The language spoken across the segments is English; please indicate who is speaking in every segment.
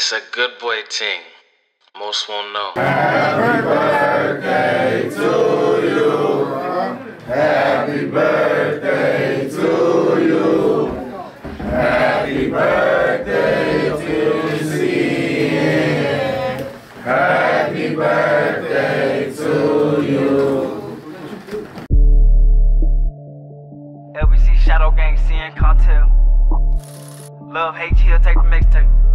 Speaker 1: It's a good boy thing. Most won't know.
Speaker 2: Happy birthday to you. Happy birthday to you. Happy birthday to CN. Happy birthday to you.
Speaker 3: LBC Shadow Gang CN Cartel. Love, hate, kill, take the mixtape.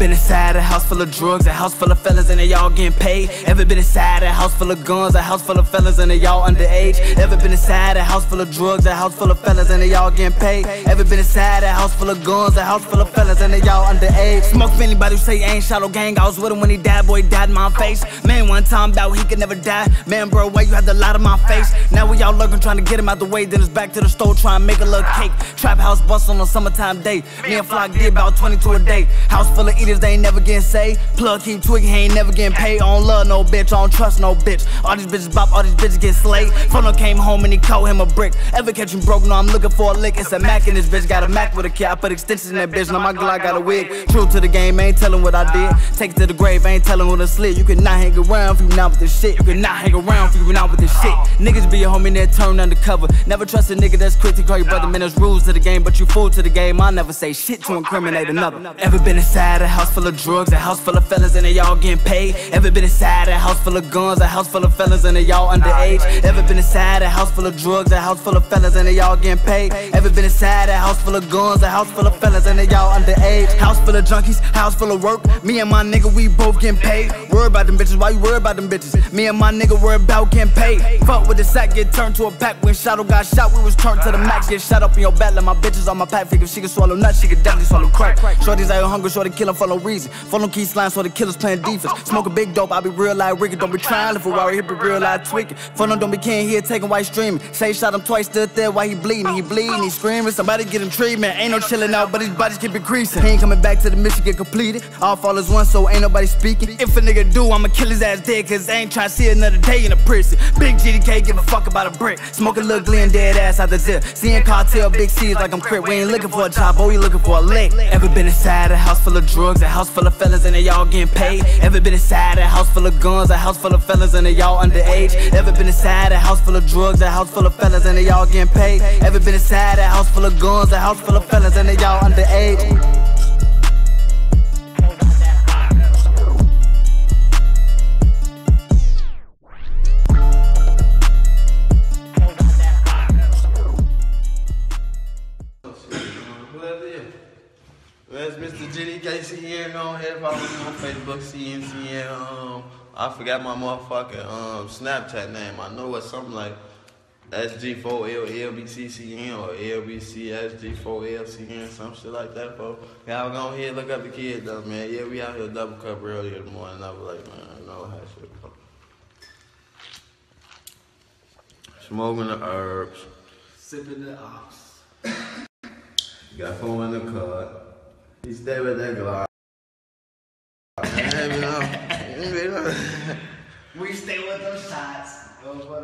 Speaker 4: Been inside a house full of drugs, a house full of fellas, and they all getting paid? Ever been inside a house full of guns, a house full of fellas, and they all underage? Ever been inside a house full of drugs, a house full of fellas, and they all getting paid? Ever been inside a house full of guns, a house full of fellas, and they all underage? Smoke for anybody who say ain't Shadow Gang. I was with him when he died, boy, he died in my face. Man, one time about he could never die. Man, bro, why you had the light of my face? Now we all looking, trying to get him out the way. Then it's back to the store, trying to make a little cake. Trap house bust on a summertime day. Me and Flock did about 22 a day. House full of eaters, they ain't never getting saved. Plug keep twigging, he ain't never getting paid. I don't love no bitch, I don't trust no bitch. All these bitches bop, all these bitches get slayed. Phono came home and he called him a brick. Ever catch him broke? No, I'm looking for a lick. It's a Mac in this bitch, got a Mac with a key. I put extensions in that bitch, now my Glock got a wig. True to the game, ain't telling what I did. Take it to the grave, ain't telling what I slid. You cannot hang around if you not with this shit. You cannot hang around if you not with this shit. Niggas be a homie, then turn undercover. Never trust a nigga that's quick to call your brother. Man, there's rules to the game, but you fool to the game. I never say shit to incriminate another. Ever been inside a house full of drugs, a house full of fellas, and they all getting paid? Ever been inside a house full of guns, a house full of fellas, and they all underage? Ever been inside a house full of drugs, a house full of fellas, and they all getting paid? Ever been inside a house full of guns, a house full of fellas, and they all underage? House full of junkies, house full of work. Me and my nigga, we both getting paid. Worry about them bitches, why you worry about them bitches? Me and my nigga worry about getting paid. Fuck with the sack, get turned to a pack. When Shadow got shot, we was turned to the max. Get shot up in your back, like my bitches on my pack. Figure she can swallow nuts, she can definitely swallow crack. Shorty's out hungry, shorty killing for no reason. Follow key slime, so the killers playing defense. Smoke a big dope, I be real like Ricky. Don't be trying to while hip be real like tweaking. Follow don't be king here, taking white streaming. Say shot him twice, stood there while he bleeding. He bleeding, he screaming. Somebody get him treatment. Ain't no chilling out, but his bodies keep increasing. He ain't coming back to the mission get completed. All fall as one, so ain't nobody speaking. If a nigga do, I'ma kill his ass dead, cause I ain't to see another day in a prison. Big GDK, give a fuck about a brick. Smoke a little Glen, dead ass out the zip. CN Cartel, big C's like I'm crip. We ain't looking for a job, but we looking for a lick. Ever been inside a house full of drugs, a house full of fellas, and they all getting paid? Ever been inside a house full of guns, a house full of fellas, and they all underage? Ever been inside a house full of drugs, a house full of fellas, and they all getting paid? Ever been inside a house full of guns, a house full of fellas, and they all underage?
Speaker 5: It's Mr. GDKCN on here. Follow me on Facebook, CNCN. Um, I forgot my motherfucking um, Snapchat name. I know it's something like SG4L LBCCN or LBCSG4LCN, some shit like that, folks. Y'all go ahead look up the kid though, man. Yeah, we out here double cup earlier in the morning. I was like, man, I know how shit go. Smoking the herbs.
Speaker 6: Sipping the ops.
Speaker 5: Got four in the cut. He stay with that glove. hey, you know, you know.
Speaker 6: We stay with those shots.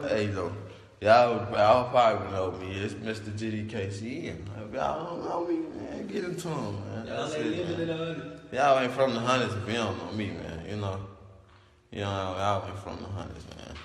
Speaker 5: hey, though. Y'all, y'all probably know me. It's Mr. GDKC. If y'all don't know me, man, get into him, man.
Speaker 6: Y'all ain't
Speaker 5: it,
Speaker 6: living in
Speaker 5: man.
Speaker 6: the.
Speaker 5: Y'all ain't from the hundreds if you don't know me, man. You know, you know, y'all ain't from the hundreds, man.